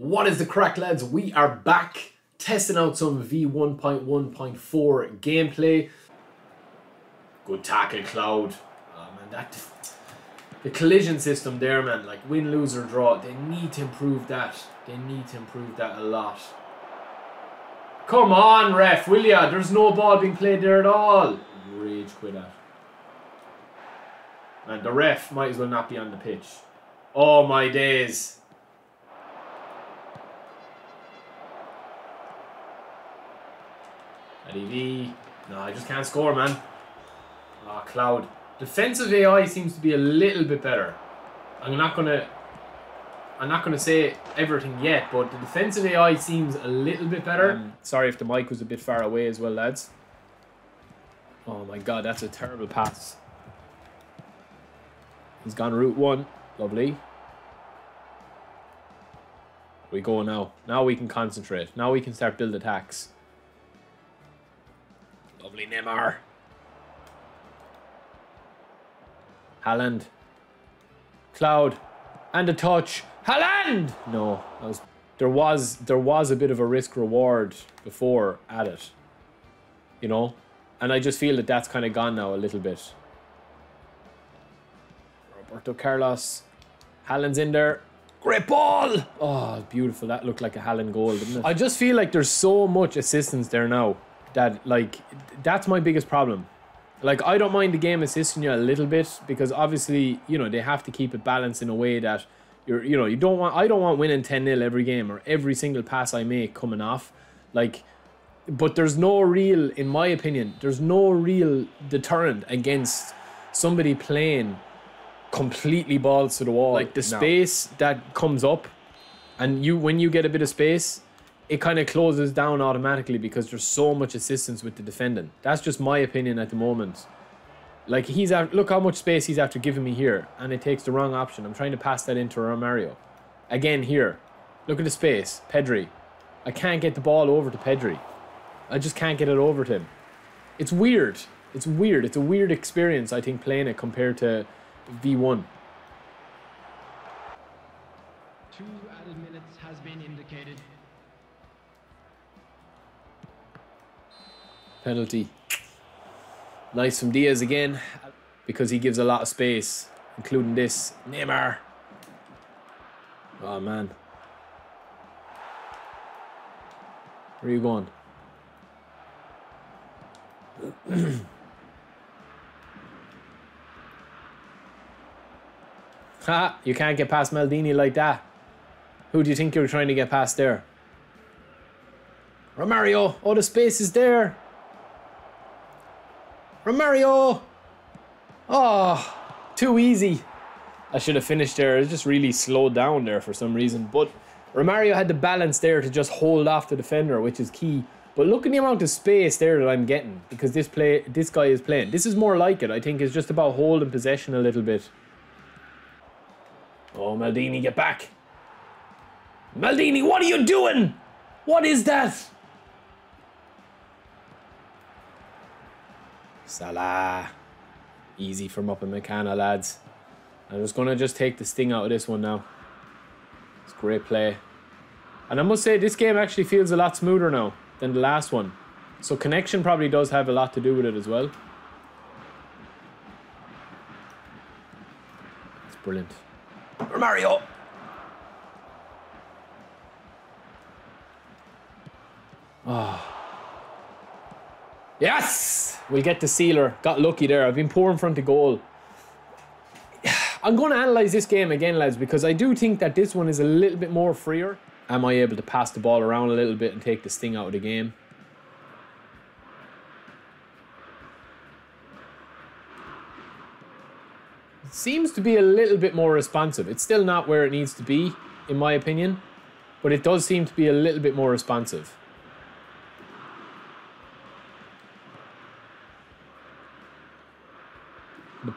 What is the crack, lads? We are back testing out some V1.1.4 gameplay. Good tackle, Cloud. Oh man, that the collision system there, man. Like win, lose or draw. They need to improve that. They need to improve that a lot. Come on, ref, will ya? There's no ball being played there at all. Rage quit at. And the ref might as well not be on the pitch. Oh my days. Eddie No, I just can't score, man. Ah, oh, Cloud. Defensive AI seems to be a little bit better. I'm not gonna I'm not gonna say everything yet, but the defensive AI seems a little bit better. Um, sorry if the mic was a bit far away as well, lads. Oh my god, that's a terrible pass. He's gone route one. Lovely. We go now. Now we can concentrate. Now we can start build attacks. Lovely Neymar. Haaland. Cloud. And a touch. Haaland! No, was, there was there was a bit of a risk reward before at it. You know? And I just feel that that's kind of gone now a little bit. Roberto Carlos. Haaland's in there. Great ball! Oh, beautiful. That looked like a Haaland goal, didn't it? I just feel like there's so much assistance there now that, like, that's my biggest problem. Like, I don't mind the game assisting you a little bit because obviously, you know, they have to keep it balanced in a way that you're, you know, you don't want, I don't want winning 10 0 every game or every single pass I make coming off. Like, but there's no real, in my opinion, there's no real deterrent against somebody playing completely balls to the wall. Like the space no. that comes up, and you when you get a bit of space, it kind of closes down automatically because there's so much assistance with the defending. That's just my opinion at the moment. Like he's at, look how much space he's after giving me here, and it takes the wrong option. I'm trying to pass that into Romario. Again here, look at the space, Pedri. I can't get the ball over to Pedri. I just can't get it over to him. It's weird. It's weird. It's a weird experience, I think, playing it compared to V1. Penalty. Nice from Diaz again, because he gives a lot of space, including this. Neymar. Oh, man. Where are you going? ha! You can't get past Maldini like that. Who do you think you're trying to get past there? Romario! Oh, the space is there! Romario! Oh, too easy. I should have finished there. It just really slowed down there for some reason. But Romario had the balance there to just hold off the defender, which is key. But look at the amount of space there that I'm getting because this play, this guy is playing. This is more like it. I think it's just about holding possession a little bit. Oh, Maldini, get back. Maldini, what are you doing? What is that? Salah. Easy from up in Upamecano, lads. I'm just going to just take the sting out of this one now. It's great play. And I must say, this game actually feels a lot smoother now than the last one. So connection probably does have a lot to do with it as well. It's brilliant. Mario! Oh. Ah. Yes! We'll get the sealer. Got lucky there. I've been poor in front of goal. I'm going to analyse this game again, lads, because I do think that this one is a little bit more freer. Am I able to pass the ball around a little bit and take this thing out of the game? It seems to be a little bit more responsive. It's still not where it needs to be, in my opinion, but it does seem to be a little bit more responsive.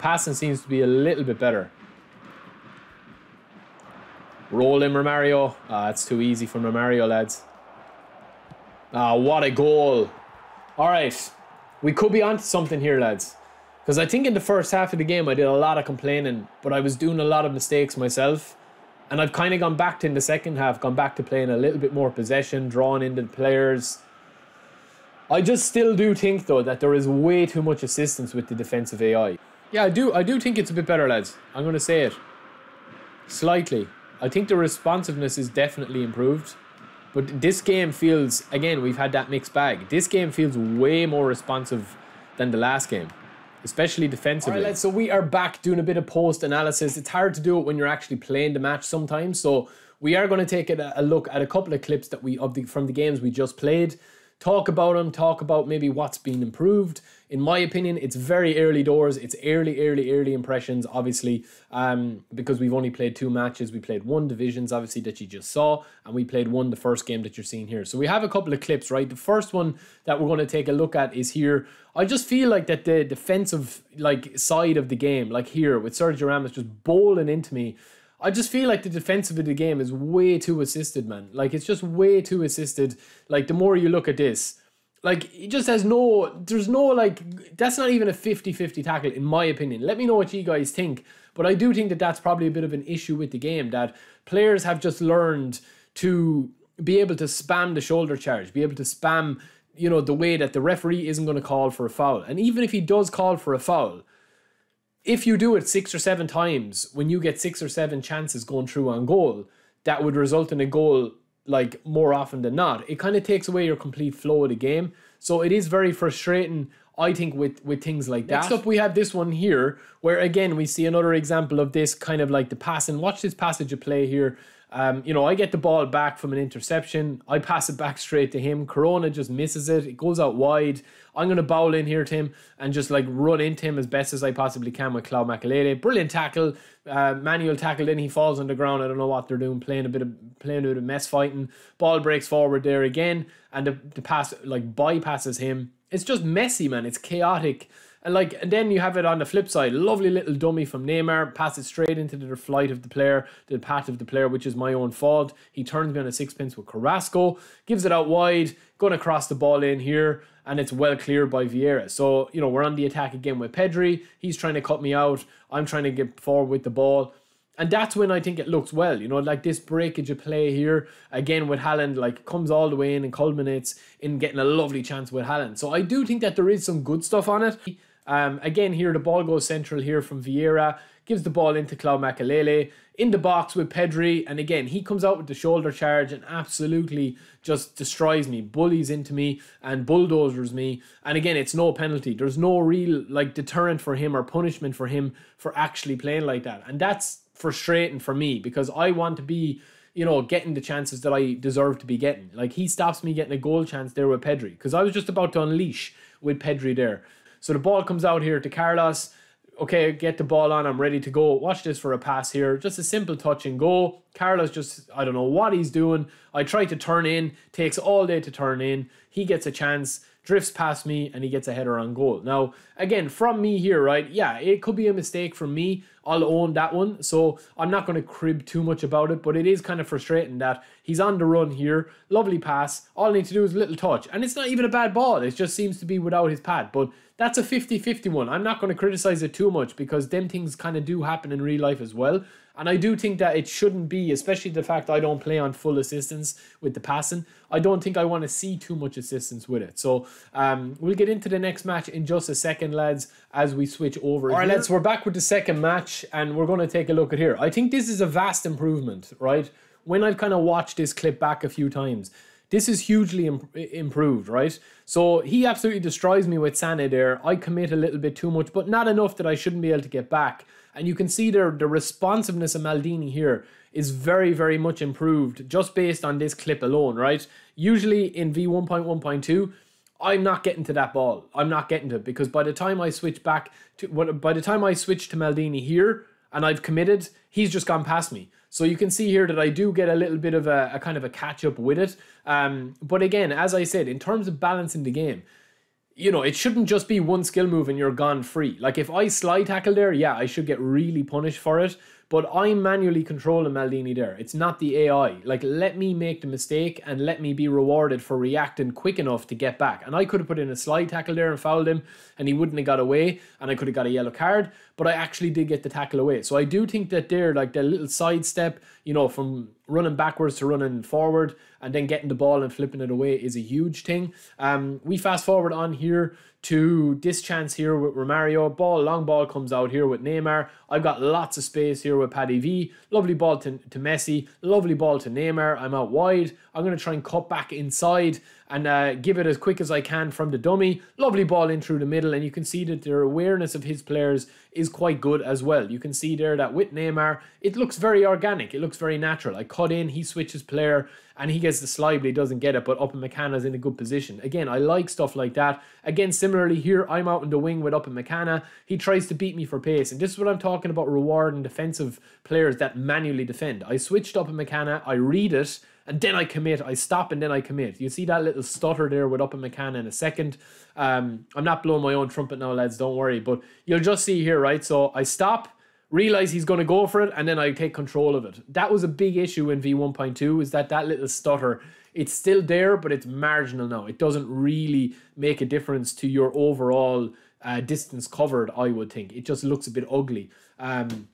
Passing seems to be a little bit better. Roll in Romario. Ah, it's too easy for Romario, lads. Ah, what a goal. All right. We could be onto something here, lads. Because I think in the first half of the game, I did a lot of complaining, but I was doing a lot of mistakes myself. And I've kind of gone back to in the second half, gone back to playing a little bit more possession, drawing into the players. I just still do think though that there is way too much assistance with the defensive AI. Yeah, I do. I do think it's a bit better, lads. I'm going to say it slightly. I think the responsiveness is definitely improved. But this game feels, again, we've had that mixed bag. This game feels way more responsive than the last game, especially defensively. All right, lads, so we are back doing a bit of post analysis. It's hard to do it when you're actually playing the match sometimes. So we are going to take a, a look at a couple of clips that we of the from the games we just played talk about them, talk about maybe what's been improved. In my opinion, it's very early doors. It's early, early, early impressions, obviously, um, because we've only played two matches. We played one divisions, obviously, that you just saw, and we played one the first game that you're seeing here. So we have a couple of clips, right? The first one that we're going to take a look at is here. I just feel like that the defensive like side of the game, like here with Sergio Ramos just bowling into me I just feel like the defensive of the game is way too assisted, man. Like it's just way too assisted. Like the more you look at this, like he just has no there's no like that's not even a 50-50 tackle in my opinion. Let me know what you guys think. But I do think that that's probably a bit of an issue with the game that players have just learned to be able to spam the shoulder charge, be able to spam, you know, the way that the referee isn't going to call for a foul. And even if he does call for a foul, if you do it six or seven times, when you get six or seven chances going through on goal, that would result in a goal like more often than not. It kind of takes away your complete flow of the game. So it is very frustrating, I think, with with things like that. Next up, we have this one here, where again we see another example of this kind of like the passing. Watch this passage of play here. Um, you know, I get the ball back from an interception. I pass it back straight to him. Corona just misses it. It goes out wide. I'm going to bowl in here to him and just like run into him as best as I possibly can with Claude Makélélé. Brilliant tackle, uh, manual tackle. Then he falls on the ground. I don't know what they're doing, playing a bit of playing a bit of mess fighting. Ball breaks forward there again, and the, the pass like bypasses him. It's just messy, man. It's chaotic. And like, and then you have it on the flip side. Lovely little dummy from Neymar, passes straight into the flight of the player, the path of the player, which is my own fault. He turns me on a sixpence with Carrasco, gives it out wide, going to cross the ball in here, and it's well cleared by Vieira. So, you know, we're on the attack again with Pedri. He's trying to cut me out. I'm trying to get forward with the ball. And that's when I think it looks well. You know, like this breakage of play here, again with Haaland, like comes all the way in and culminates in getting a lovely chance with Haaland. So I do think that there is some good stuff on it. Um, again, here the ball goes central here from Vieira, gives the ball into Claude Makélélé in the box with Pedri, and again he comes out with the shoulder charge and absolutely just destroys me, bullies into me, and bulldozers me. And again, it's no penalty. There's no real like deterrent for him or punishment for him for actually playing like that, and that's frustrating for me because I want to be you know, getting the chances that I deserve to be getting. Like he stops me getting a goal chance there with Pedri because I was just about to unleash with Pedri there. So the ball comes out here to Carlos. Okay, get the ball on. I'm ready to go. Watch this for a pass here. Just a simple touch and go. Carlos just, I don't know what he's doing. I try to turn in. Takes all day to turn in. He gets a chance drifts past me and he gets a header on goal. Now, again, from me here, right? Yeah, it could be a mistake from me. I'll own that one. So I'm not going to crib too much about it, but it is kind of frustrating that he's on the run here. Lovely pass. All I need to do is a little touch. And it's not even a bad ball. It just seems to be without his pad. But that's a 50 50 one. I'm not going to criticize it too much because them things kind of do happen in real life as well. And I do think that it shouldn't be, especially the fact I don't play on full assistance with the passing. I don't think I want to see too much assistance with it. So um, we'll get into the next match in just a second, lads, as we switch over. All right, lads, we're back with the second match and we're going to take a look at here. I think this is a vast improvement, right? When I've kind of watched this clip back a few times, this is hugely Im- improved, right? So he absolutely destroys me with Sané there. I commit a little bit too much, but not enough that I shouldn't be able to get back. And you can see there the responsiveness of Maldini here is very, very much improved just based on this clip alone, right? Usually in V1.1.2, I'm not getting to that ball. I'm not getting to it because by the time I switch back to by the time I switch to Maldini here and I've committed, he's just gone past me. So you can see here that I do get a little bit of a, a kind of a catch up with it. Um, but again, as I said, in terms of balancing the game, you know, it shouldn't just be one skill move and you're gone free. Like if I slide tackle there, yeah, I should get really punished for it. But I'm manually controlling Maldini there. It's not the AI. Like, let me make the mistake and let me be rewarded for reacting quick enough to get back. And I could have put in a slide tackle there and fouled him, and he wouldn't have got away, and I could have got a yellow card, but I actually did get the tackle away. So I do think that there, like the little sidestep, you know, from running backwards to running forward and then getting the ball and flipping it away is a huge thing. Um, we fast forward on here to this chance here with Romario. Ball, long ball comes out here with Neymar. I've got lots of space here with Paddy V. Lovely ball to, to Messi. Lovely ball to Neymar. I'm out wide. I'm going to try and cut back inside and uh, give it as quick as I can from the dummy. Lovely ball in through the middle, and you can see that their awareness of his players is quite good as well. You can see there that with Neymar, it looks very organic. It looks very natural. I cut in, he switches player, and he gets the slide, but he doesn't get it. But Upamecano's in a good position. Again, I like stuff like that. Again, similarly here, I'm out in the wing with Upamecano. He tries to beat me for pace, and this is what I'm talking about rewarding defensive players that manually defend. I switched Upamecano, I read it, and then I commit. I stop and then I commit. You see that little stutter there with Upamecano in a second. Um, I'm not blowing my own trumpet now, lads. Don't worry. But you'll just see here, right? So I stop, realize he's going to go for it, and then I take control of it. That was a big issue in V1.2. Is that that little stutter? It's still there, but it's marginal now. It doesn't really make a difference to your overall uh, distance covered. I would think it just looks a bit ugly. Um,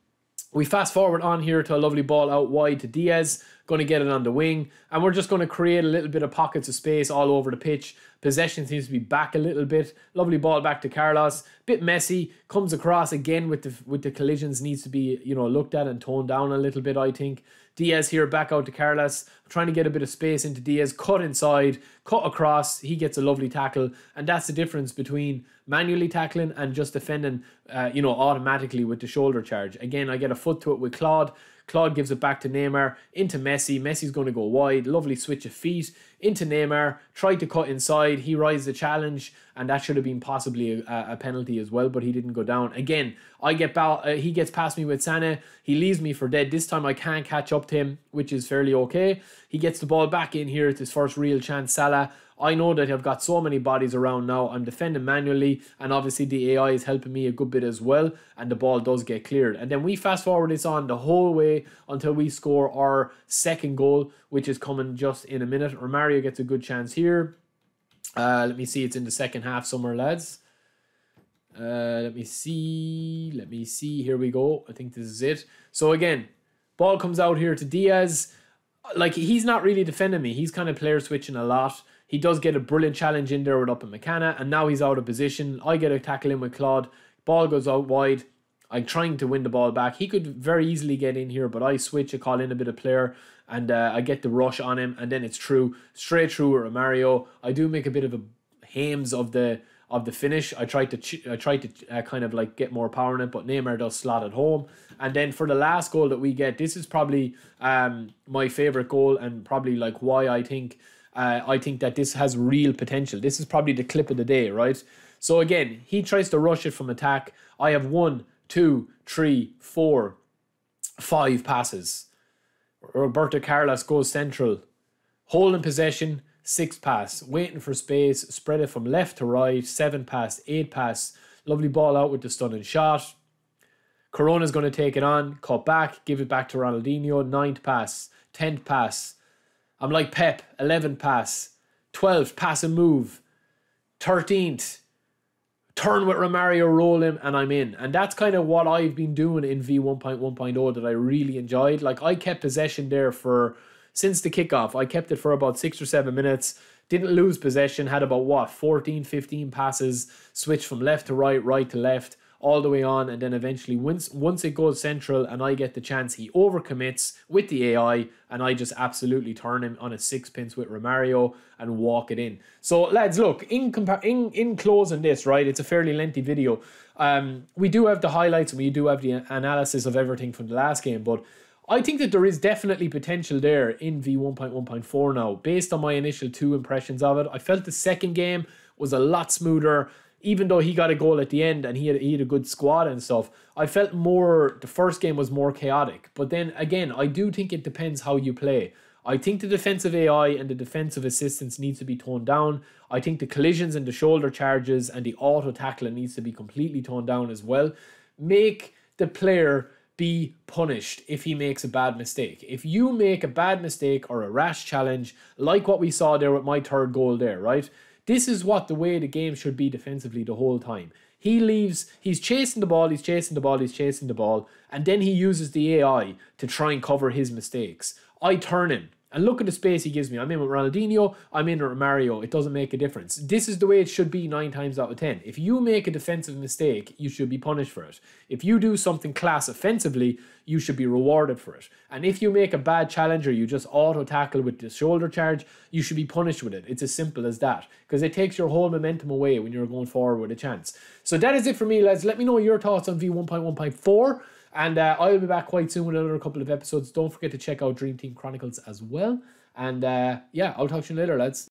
we fast forward on here to a lovely ball out wide to Diaz going to get it on the wing, and we're just going to create a little bit of pockets of space all over the pitch. Possession seems to be back a little bit. Lovely ball back to Carlos. Bit messy. Comes across again with the with the collisions needs to be you know looked at and toned down a little bit. I think Diaz here back out to Carlos. Trying to get a bit of space into Diaz. Cut inside. Cut across. He gets a lovely tackle, and that's the difference between manually tackling and just defending. Uh, you know automatically with the shoulder charge. Again, I get a foot to it with Claude. Claude gives it back to Neymar, into Messi. Messi's going to go wide. Lovely switch of feet into Neymar. Tried to cut inside. He rides the challenge, and that should have been possibly a, a penalty as well, but he didn't go down. Again, I get uh, he gets past me with Sané. He leaves me for dead. This time I can't catch up to him, which is fairly okay. He gets the ball back in here. It's his first real chance. Salah I know that I've got so many bodies around now. I'm defending manually, and obviously the AI is helping me a good bit as well. And the ball does get cleared. And then we fast forward this on the whole way until we score our second goal, which is coming just in a minute. Romario gets a good chance here. Uh, let me see, it's in the second half somewhere, lads. Uh, let me see. Let me see. Here we go. I think this is it. So again, ball comes out here to Diaz. Like he's not really defending me. He's kind of player switching a lot. He does get a brilliant challenge in there with Upamecano, and now he's out of position. I get a tackle in with Claude. Ball goes out wide. I'm trying to win the ball back. He could very easily get in here, but I switch, I call in a bit of player, and uh, I get the rush on him, and then it's true, straight through with Mario. I do make a bit of a hames of the of the finish. I tried to I tried to uh, kind of like get more power in it, but Neymar does slot it home. And then for the last goal that we get, this is probably um my favorite goal, and probably like why I think uh, I think that this has real potential. This is probably the clip of the day, right? So again, he tries to rush it from attack. I have one, two, three, four, five passes. Roberto Carlos goes central, holding possession, six pass, waiting for space, spread it from left to right, seven pass, eight pass, lovely ball out with the stunning shot. Corona's going to take it on, cut back, give it back to Ronaldinho, ninth pass, tenth pass, I'm like Pep, 11 pass, 12th pass and move, 13th turn with Romario, roll him, and I'm in. And that's kind of what I've been doing in V1.1.0 that I really enjoyed. Like I kept possession there for since the kickoff. I kept it for about six or seven minutes. Didn't lose possession, had about what, 14, 15 passes, switched from left to right, right to left all the way on, and then eventually once once it goes central and I get the chance, he overcommits with the AI, and I just absolutely turn him on a sixpence with Romario and walk it in. So lads, look in compar- in in closing this right, it's a fairly lengthy video. Um, we do have the highlights and we do have the analysis of everything from the last game, but. I think that there is definitely potential there in V1.1.4 now, based on my initial two impressions of it. I felt the second game was a lot smoother even though he got a goal at the end and he had, he had a good squad and stuff, I felt more, the first game was more chaotic. But then again, I do think it depends how you play. I think the defensive AI and the defensive assistance needs to be toned down. I think the collisions and the shoulder charges and the auto tackling needs to be completely toned down as well. Make the player be punished if he makes a bad mistake. If you make a bad mistake or a rash challenge, like what we saw there with my third goal there, right? This is what the way the game should be defensively the whole time. He leaves, he's chasing the ball, he's chasing the ball, he's chasing the ball, and then he uses the AI to try and cover his mistakes. I turn him. And look at the space he gives me. I'm in with Ronaldinho, I'm in with Mario. It doesn't make a difference. This is the way it should be nine times out of ten. If you make a defensive mistake, you should be punished for it. If you do something class offensively, you should be rewarded for it. And if you make a bad challenge or you just auto tackle with the shoulder charge, you should be punished with it. It's as simple as that because it takes your whole momentum away when you're going forward with a chance. So that is it for me, lads. Let me know your thoughts on V1.1.4. And uh, I'll be back quite soon with another couple of episodes. Don't forget to check out Dream Team Chronicles as well. And uh, yeah, I'll talk to you later, lads.